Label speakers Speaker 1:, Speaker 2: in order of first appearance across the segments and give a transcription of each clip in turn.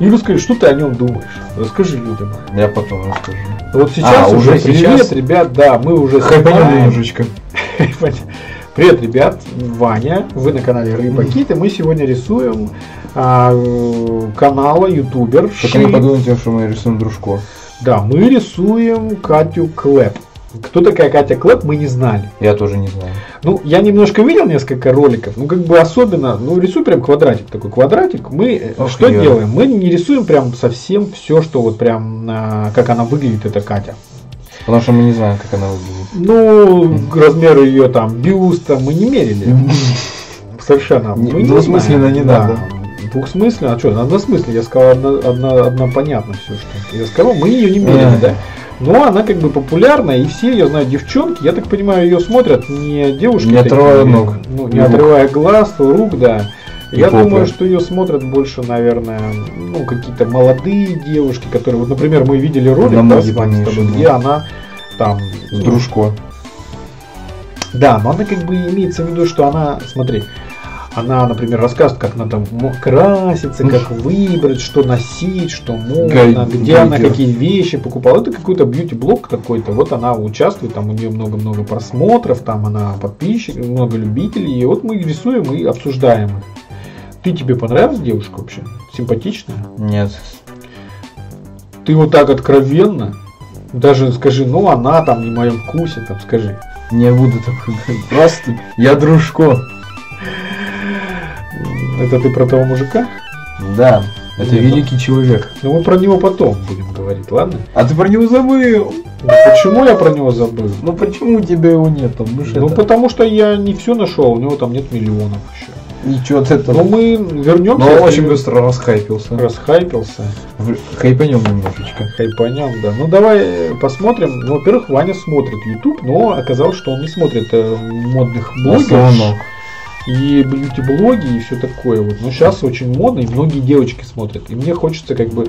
Speaker 1: И расскажи, что ты о нем думаешь? Расскажи людям.
Speaker 2: Я потом расскажу.
Speaker 1: Вот сейчас
Speaker 2: А,
Speaker 1: уже,
Speaker 2: уже
Speaker 1: привет,
Speaker 2: сейчас?
Speaker 1: ребят, да, мы уже снимаем.
Speaker 2: немножечко.
Speaker 1: Привет, ребят, Ваня, вы на канале Рыба Кит, и мы сегодня рисуем а, канала ютубер.
Speaker 2: Только не подумайте, что мы рисуем дружко.
Speaker 1: Да, мы рисуем Катю Клэп. Кто такая Катя Клэп, мы не знали.
Speaker 2: Я тоже не знаю.
Speaker 1: Ну, я немножко видел несколько роликов, ну, как бы особенно, ну, рисую прям квадратик, такой квадратик. Мы э,
Speaker 2: Ох,
Speaker 1: что
Speaker 2: я.
Speaker 1: делаем? Мы не рисуем прям совсем все, что вот прям, а, как она выглядит, эта Катя.
Speaker 2: Потому что мы не знаем, как она выглядит.
Speaker 1: Ну, размеры ее там, бюста мы не мерили. Совершенно.
Speaker 2: Не-
Speaker 1: Мы не
Speaker 2: двусмысленно не
Speaker 1: Да.
Speaker 2: надо.
Speaker 1: Двухсмысленно, а что, односмысленно, я сказал одно, одно, однопонятно все, что я сказал, мы ее не мерили,
Speaker 2: Эх.
Speaker 1: да. Но она как бы популярная, и все ее знают девчонки. Я так понимаю, ее смотрят не девушки.
Speaker 2: Не отрывая ног.
Speaker 1: Ну, не
Speaker 2: рук.
Speaker 1: отрывая глаз, рук, да.
Speaker 2: И
Speaker 1: Я
Speaker 2: попы.
Speaker 1: думаю, что ее смотрят больше, наверное, ну, какие-то молодые девушки, которые, вот, например, мы видели ролик, да, с вами тобой, где она там
Speaker 2: С дружко.
Speaker 1: да, но она как бы имеется в виду, что она, смотри, она, например, рассказывает, как она там мо- красится, как выбрать, что носить, что можно,
Speaker 2: Гай-
Speaker 1: где она какие вещи покупала. Это какой-то бьюти-блог какой-то. Вот она участвует, там у нее много-много просмотров, там она подписчик, много любителей. И вот мы рисуем и обсуждаем их. Ты тебе понравилась девушка вообще? Симпатичная?
Speaker 2: Нет.
Speaker 1: Ты вот так откровенно, даже скажи, ну она там не в моем вкусе, там скажи.
Speaker 2: Не буду такой говорить. Просто я дружко.
Speaker 1: Это ты про того мужика?
Speaker 2: Да. Это
Speaker 1: Нет,
Speaker 2: великий человек.
Speaker 1: Ну мы про него потом будем говорить, ладно?
Speaker 2: А ты про него забыл.
Speaker 1: Ну, почему я про него забыл?
Speaker 2: Ну почему у тебя его нет? там?
Speaker 1: Ну
Speaker 2: это-
Speaker 1: потому что я не все нашел, у него там нет миллионов еще.
Speaker 2: Ничего от этого.
Speaker 1: Но мы вернемся.
Speaker 2: Но он
Speaker 1: если
Speaker 2: очень быстро расхайпился.
Speaker 1: расхайпился.
Speaker 2: Хайпанем немножечко.
Speaker 1: Хайпанем, да. Ну давай э, посмотрим. Ну, во-первых, Ваня смотрит YouTube, но оказалось, что он не смотрит э, модных блогеров. И бьюти-блоги и все такое. Вот. Но сейчас очень модно, и многие девочки смотрят. И мне хочется как бы,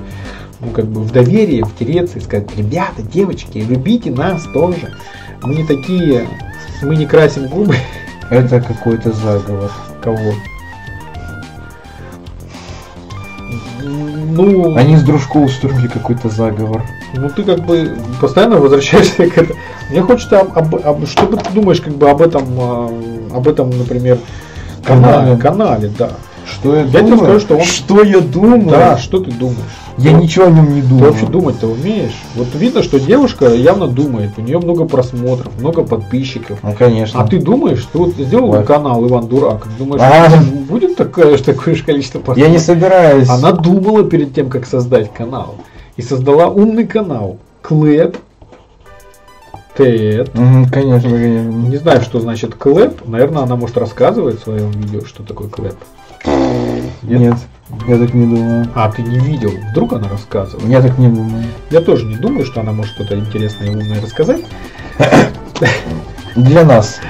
Speaker 1: ну, как бы в доверие втереться и сказать, ребята, девочки, любите нас тоже. Мы не такие, мы не красим губы.
Speaker 2: Это какой-то заговор.
Speaker 1: Кого? Ну,
Speaker 2: Они с дружко устроили какой-то заговор.
Speaker 1: ну ты как бы постоянно возвращаешься к этому. Мне хочется, об, об- что бы ты думаешь как бы об этом, а, об этом, например, канале,
Speaker 2: Канале.
Speaker 1: да.
Speaker 2: Что я,
Speaker 1: Я тебе
Speaker 2: думаю?
Speaker 1: скажу, что он-
Speaker 2: Что я думаю?
Speaker 1: Да, что ты думаешь?
Speaker 2: Я
Speaker 1: Ты-
Speaker 2: ничего о нем не
Speaker 1: Ты
Speaker 2: думаю.
Speaker 1: вообще думать-то умеешь? Вот видно, что девушка явно думает, у нее много просмотров, много подписчиков.
Speaker 2: Ну, конечно.
Speaker 1: А ты думаешь, ты вот сделал
Speaker 2: Ой.
Speaker 1: канал Иван Дурак, думаешь,
Speaker 2: А.
Speaker 1: будет такое, такое же количество
Speaker 2: Я не собираюсь.
Speaker 1: Она думала перед тем, как создать канал. И создала умный канал. Клэп.
Speaker 2: Мгм, конечно, конечно.
Speaker 1: Не знаю, что значит clap. Наверное, она может рассказывать в своем видео, что такое clap.
Speaker 2: Нет, я так не думаю.
Speaker 1: А, ты не видел. Вдруг она рассказывает.
Speaker 2: Я так не думаю.
Speaker 1: Я тоже не думаю, что она может что-то интересное и умное рассказать.
Speaker 2: Для нас.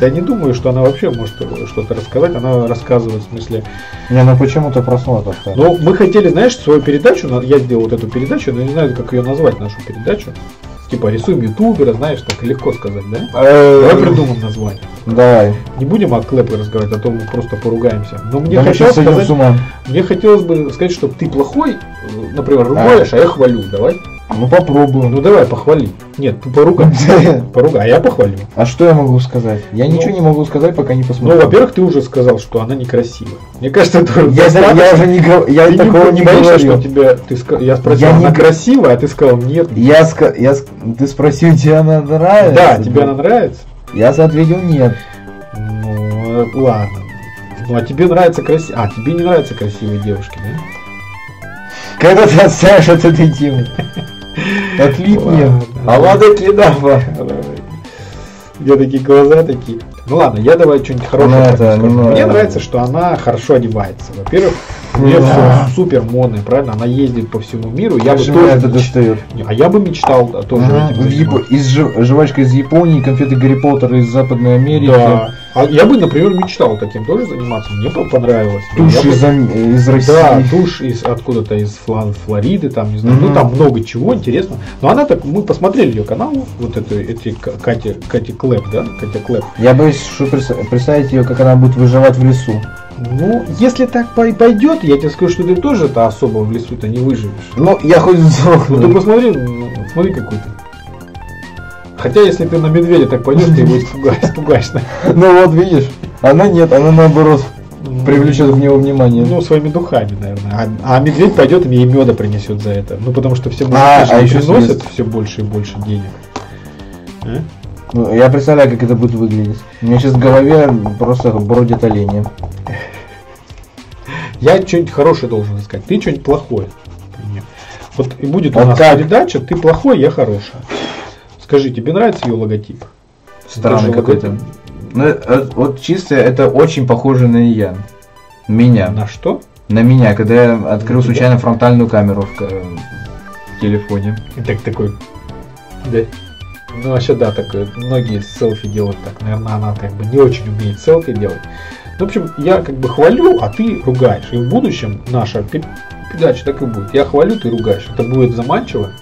Speaker 1: Я не думаю, что она вообще может что-то рассказать. Она рассказывает в смысле.
Speaker 2: Не, ну почему-то просмотров. так.
Speaker 1: Но мы хотели, знаешь, свою передачу, я сделал вот эту передачу, но не знаю, как ее назвать, нашу передачу. Типа рисуем ютубера, знаешь, так легко сказать, да?
Speaker 2: Э,
Speaker 1: Давай придумаем название.
Speaker 2: Давай.
Speaker 1: Не будем о клэпе разговаривать, а то мы просто поругаемся. Но мне
Speaker 2: Да
Speaker 1: хотелось сказать, мне хотелось бы сказать, что ты плохой, э, например, ругаешь, а я хвалю. Давай.
Speaker 2: Ну попробуем.
Speaker 1: Ну давай, похвали. Нет, ты поругай. Поругай, а я похвалю.
Speaker 2: А что я могу сказать? Я
Speaker 1: Ну.
Speaker 2: ничего не могу сказать, пока не
Speaker 1: Ну,
Speaker 2: посмотрю.
Speaker 1: во-первых, ты уже сказал, что она некрасивая. Мне кажется, это
Speaker 2: я, я уже не я
Speaker 1: ты
Speaker 2: такого не,
Speaker 1: боишься,
Speaker 2: говорил.
Speaker 1: что тебя, ты я спросил,
Speaker 2: Я не
Speaker 1: она
Speaker 2: г-
Speaker 1: красивая, а ты сказал нет.
Speaker 2: Я, ска- я ты спросил, тебе она нравится?
Speaker 1: Да, тебе она нравится?
Speaker 2: Я ответил нет.
Speaker 1: Ну, ладно. Ну, а тебе нравятся красивые... А, тебе не нравятся красивые девушки, да?
Speaker 2: Когда ты отстанешь от этой темы? Отлипнем. А ладно, кидава.
Speaker 1: Тебя такие глаза такие. Ну ладно, я давай что-нибудь хорошее.
Speaker 2: Ну,
Speaker 1: про
Speaker 2: это немного-
Speaker 1: Мне нравится, что она хорошо одевается. Во-первых, у нее
Speaker 2: Да.
Speaker 1: все супер модное, правильно? Она ездит по всему миру. Я бы тоже
Speaker 2: это
Speaker 1: меч-
Speaker 2: достает?
Speaker 1: А я бы мечтал тоже
Speaker 2: Ага,
Speaker 1: этим заниматься.
Speaker 2: Из жвачка из Японии, конфеты Гарри Поттера из Западной Америки.
Speaker 1: Да. А я бы, например, мечтал таким тоже заниматься. Мне бы понравилось.
Speaker 2: Тушь
Speaker 1: Я бы-
Speaker 2: из, из России.
Speaker 1: Да, тушь из откуда-то из Фла- Флориды, там, не знаю, ну
Speaker 2: Мгм.
Speaker 1: там много чего интересного. Но она так, мы посмотрели ее канал, вот это, эти К- Катя, Катя Клэп, да, Катя Клэп.
Speaker 2: Я боюсь, что представить ее, как она будет выживать в лесу.
Speaker 1: Ну, если так пой- пойдет, я тебе скажу, что ты тоже-то особо в лесу-то не выживешь.
Speaker 2: Ну, я хоть
Speaker 1: Ну ты посмотри, ну, смотри какой ты. Хотя, если ты на медведя так пойдешь, ты его испугаешь, испугаешь.
Speaker 2: Ну вот, видишь, она нет, она наоборот привлечет к нему внимание.
Speaker 1: Ну, своими духами, наверное. А, а медведь пойдет и ей меда принесет за это. Ну, потому что все мужики
Speaker 2: А,
Speaker 1: же
Speaker 2: а еще съест.
Speaker 1: все больше и больше денег. А?
Speaker 2: Ну, я представляю, как это будет выглядеть. У меня сейчас в голове просто бродит оленя.
Speaker 1: Я что-нибудь хорошее должен искать, ты что-нибудь плохое. Вот и будет у
Speaker 2: Вот
Speaker 1: нас
Speaker 2: так.
Speaker 1: передача, ты плохой, я хорошая. Скажи, тебе нравится ее логотип?
Speaker 2: Странный какой-то. Ну, э, вот чисто это очень похоже на я. Меня.
Speaker 1: На что?
Speaker 2: На меня, когда я открыл случайно фронтальную камеру в, в телефоне.
Speaker 1: И так такой. Да. Ну, вообще, да, такой. Многие селфи делают так. Наверное, она как бы не очень умеет селфи делать. Ну, в общем, я как бы хвалю, а ты ругаешь. И в будущем наша пе- передача так и будет. Я хвалю, ты ругаешь. Это будет заманчиво.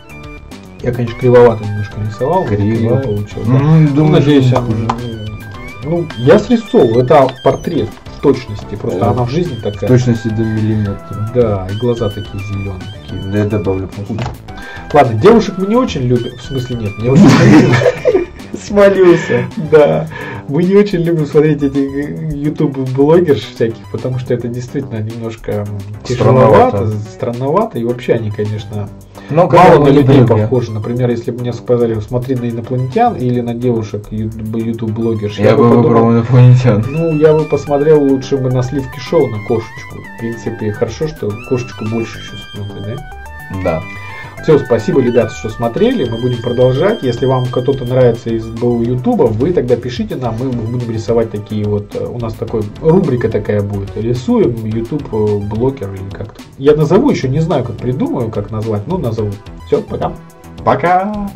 Speaker 1: Я, конечно, кривовато немножко рисовал.
Speaker 2: Криво.
Speaker 1: получилось. да. Ну,
Speaker 2: думаю,
Speaker 1: надеюсь,
Speaker 2: хуже.
Speaker 1: Ну, я срисовывал. Это портрет в точности. Просто
Speaker 2: Да.
Speaker 1: она в жизни
Speaker 2: В
Speaker 1: такая.
Speaker 2: точности до миллиметра.
Speaker 1: Да, и глаза такие зеленые. Такие.
Speaker 2: Да я добавлю.
Speaker 1: Ладно, девушек мы не очень любим. В смысле нет, не очень любим.
Speaker 2: Смолился.
Speaker 1: Да, мы не очень любим смотреть эти YouTube блогерш всяких, потому что это действительно немножко тяжеловато,
Speaker 2: Странновато.
Speaker 1: странновато, и вообще они, конечно,
Speaker 2: Но
Speaker 1: мало на людей похожи. Например, если бы мне сказали, смотри на инопланетян или на девушек YouTube блогерш,
Speaker 2: Я бы выбрал инопланетян.
Speaker 1: ну, я бы посмотрел лучше бы на сливки шоу, на кошечку. В принципе, хорошо, что кошечку больше еще смотрят, да?
Speaker 2: Да.
Speaker 1: Все, спасибо, ребята, что смотрели. Мы будем продолжать. Если вам кто-то нравится из Ютуба, вы тогда пишите нам, мы будем рисовать такие вот. э, У нас такой рубрика такая будет. Рисуем Ютуб э, блогер или как-то. Я назову, еще не знаю, как придумаю, как назвать, но назову. Все, пока. Пока.